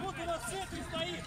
Вот у нас центр стоит!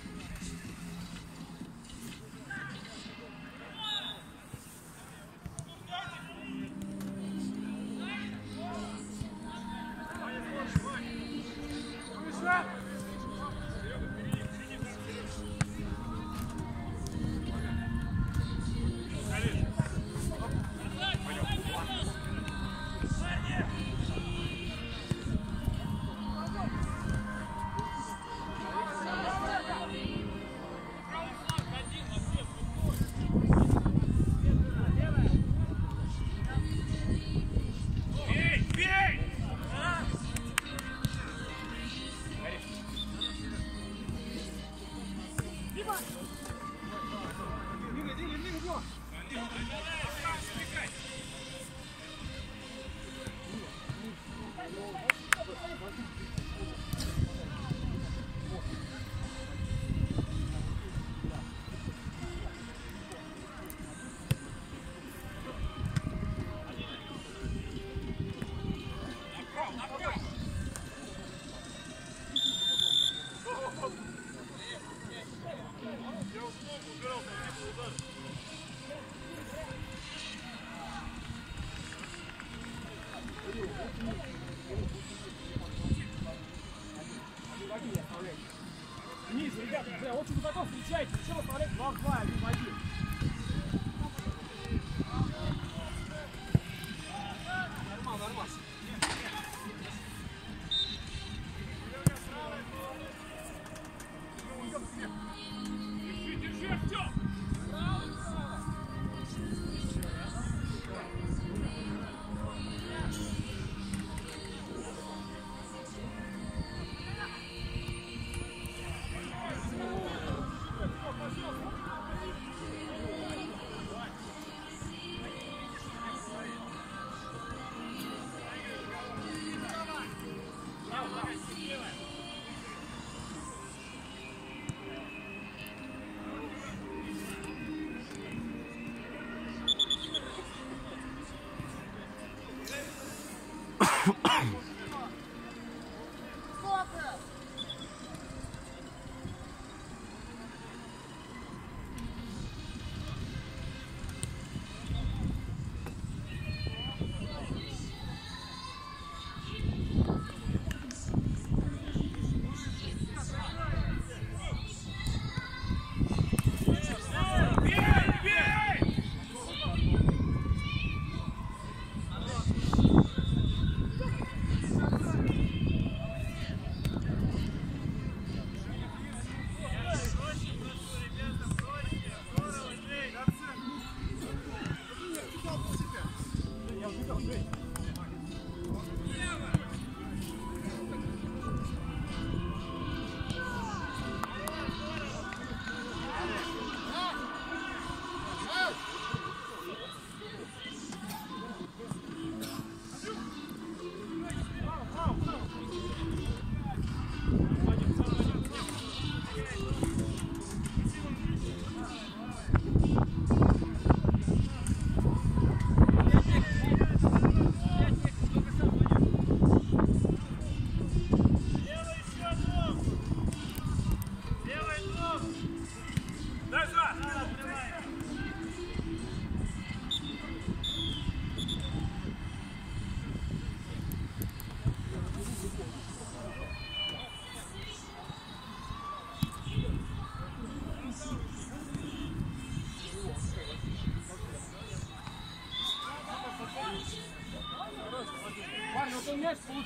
Вниз, ребята, уже очень высоко встречайте. Еще выставлять 2 в 2, 1 в 1. Нормально, нормально. Ahem.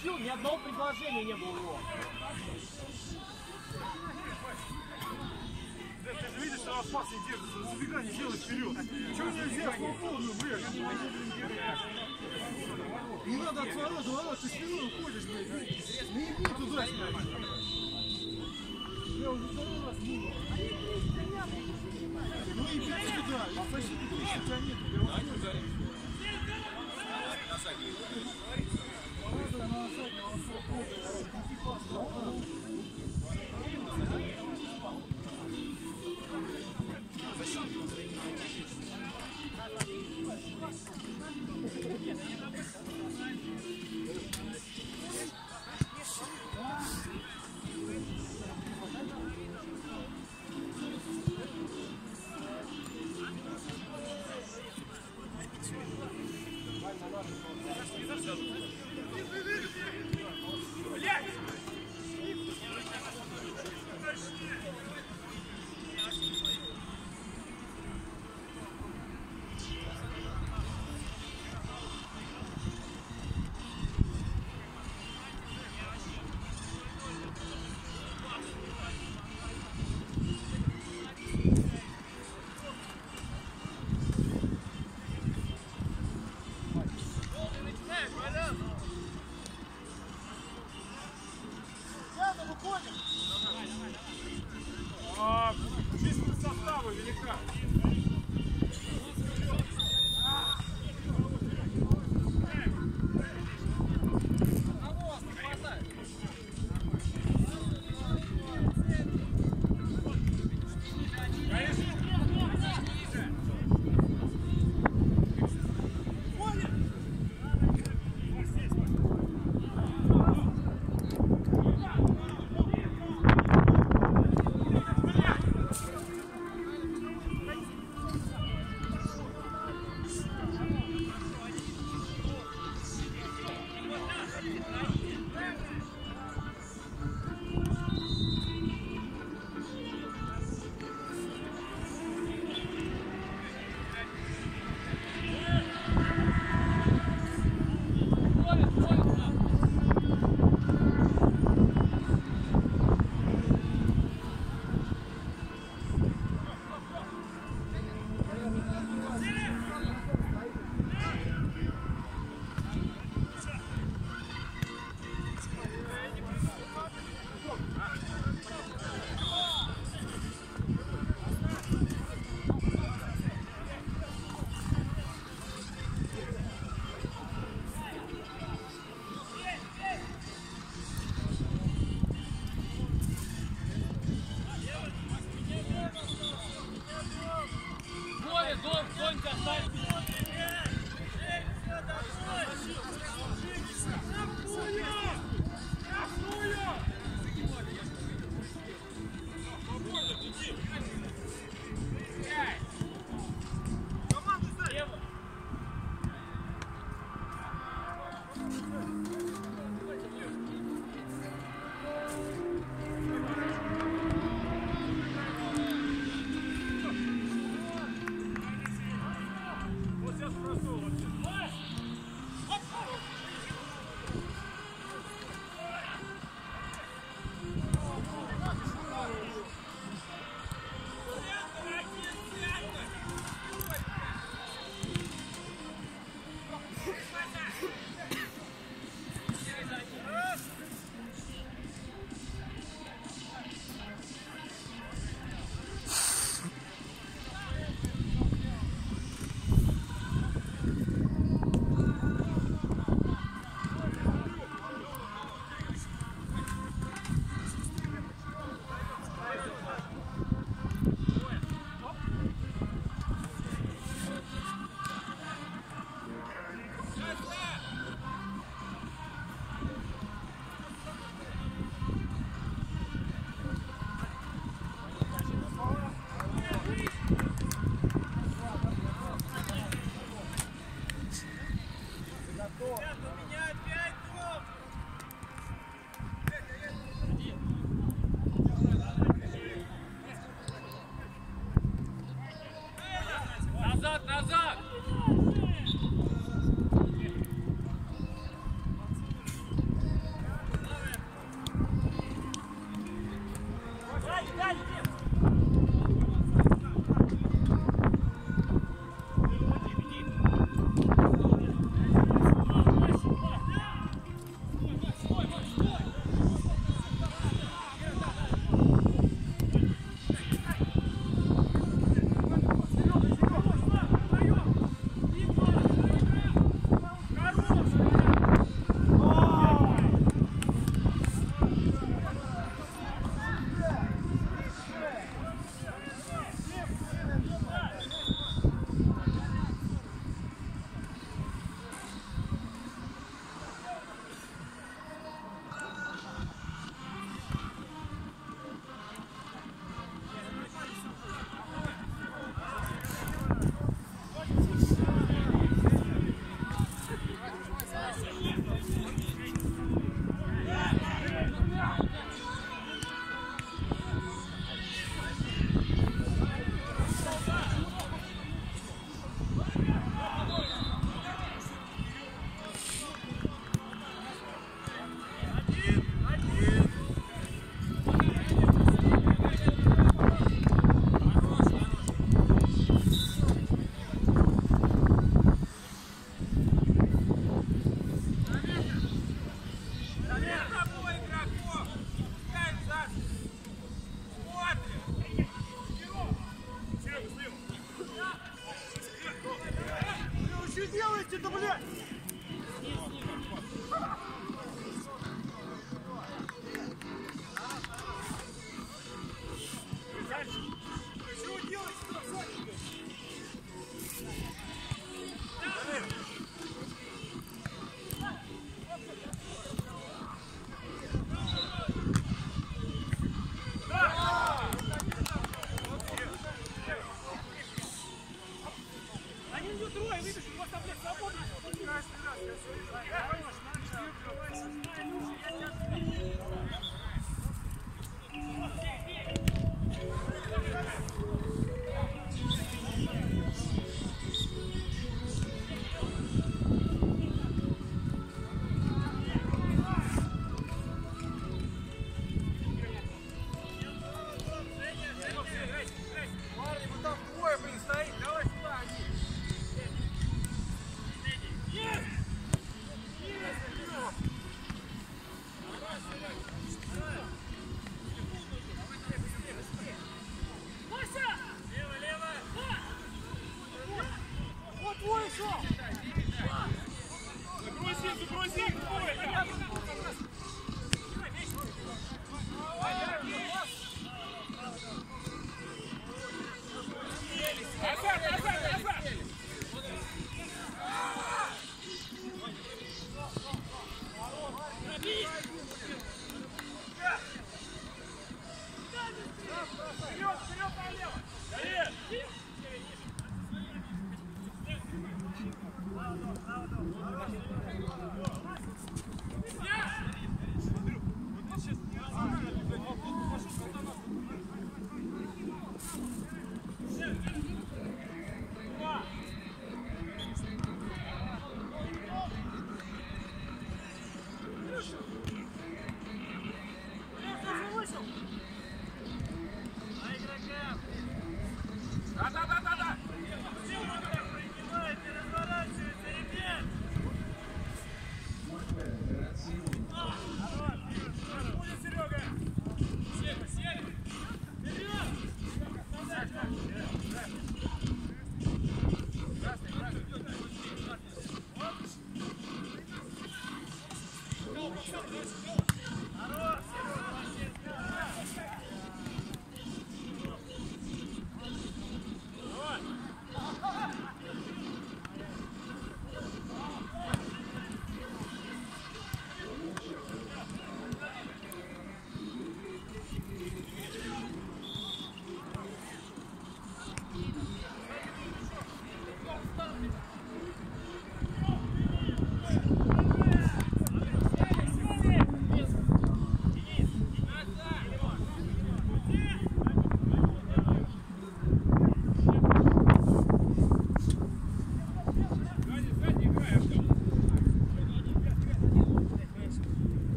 получил, ни одного предложения не было у него. Да, ты же видишь, что не держится, забегай, не делай вперед. Чего нельзя, блядь? Не надо от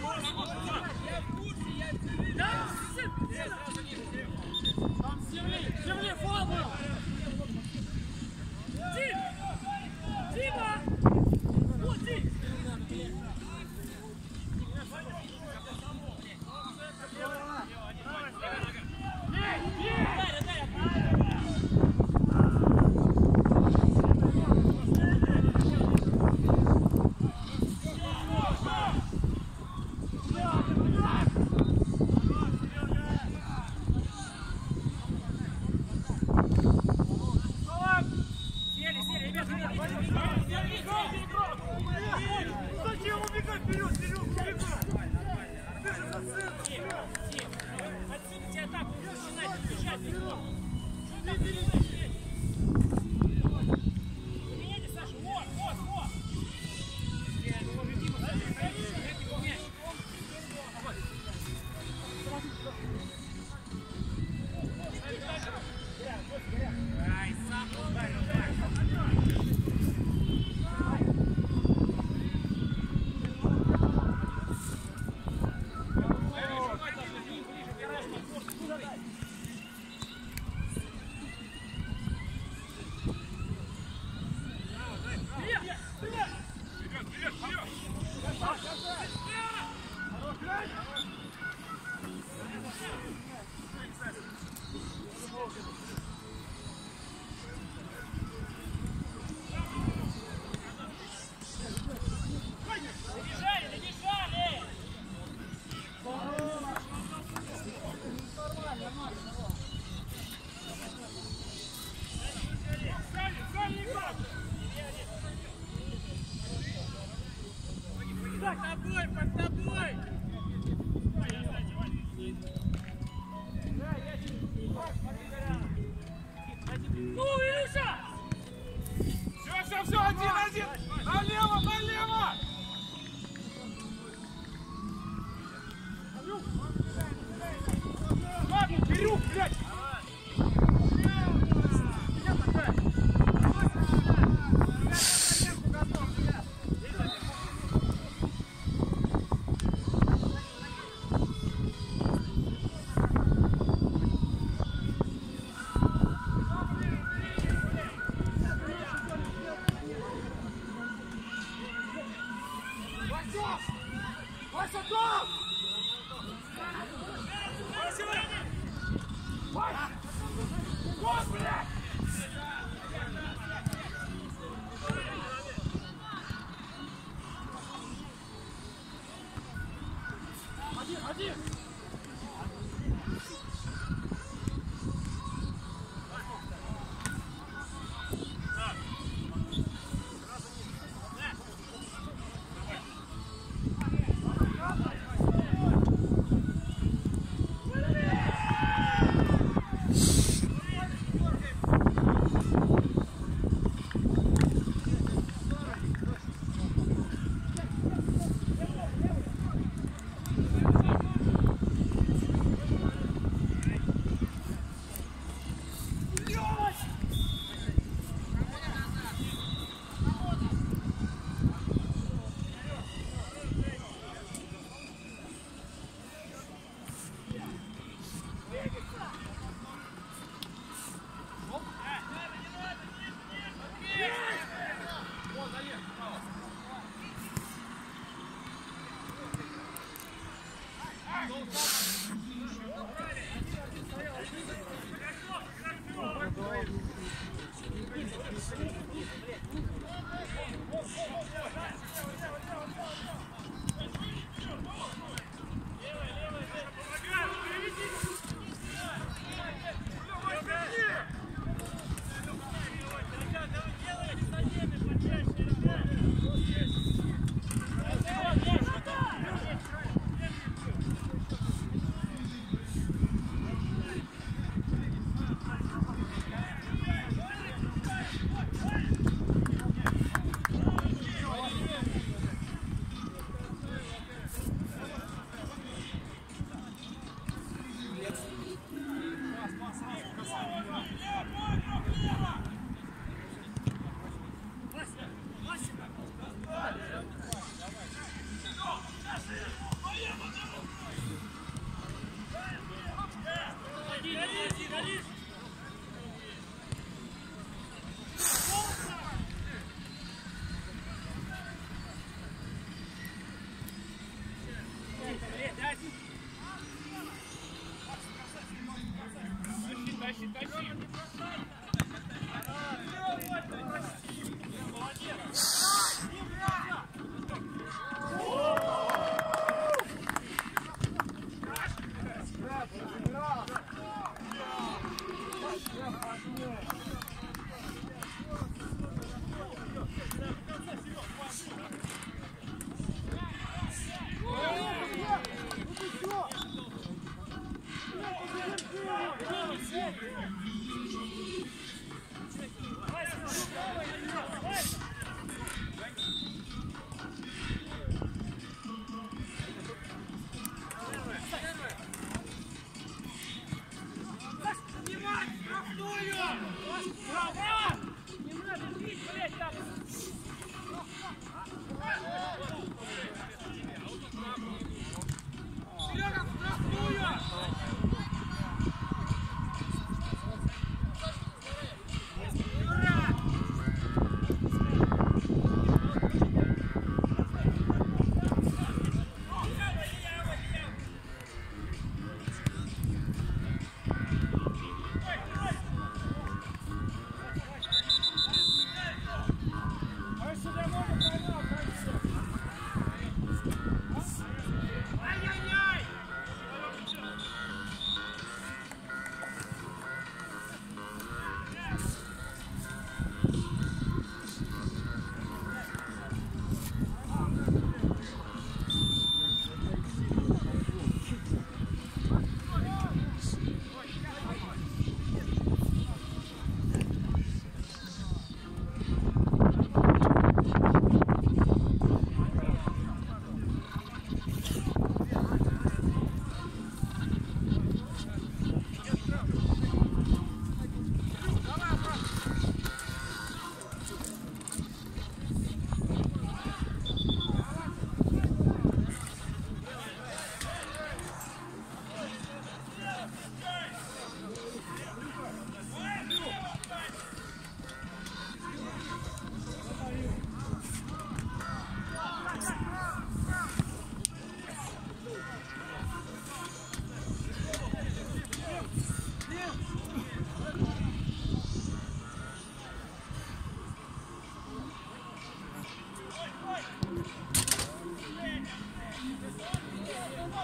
Земли,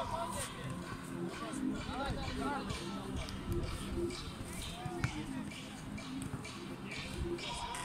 Thank you.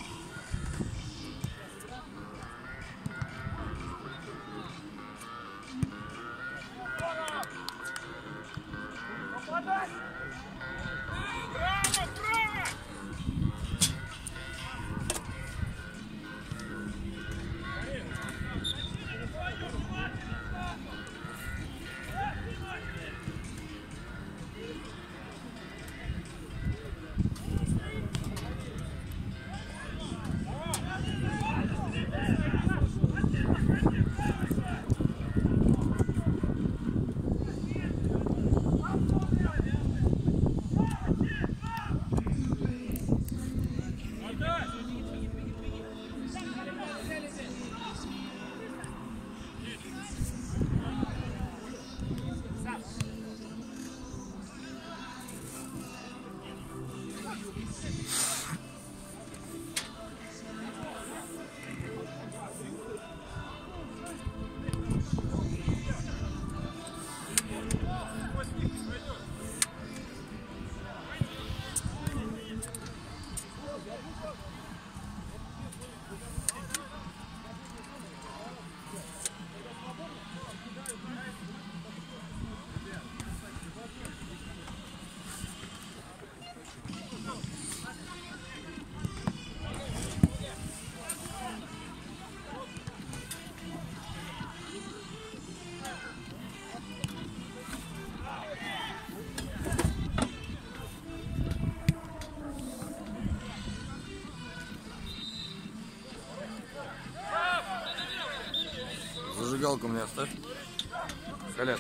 Зажигалку мне оставь. Колян.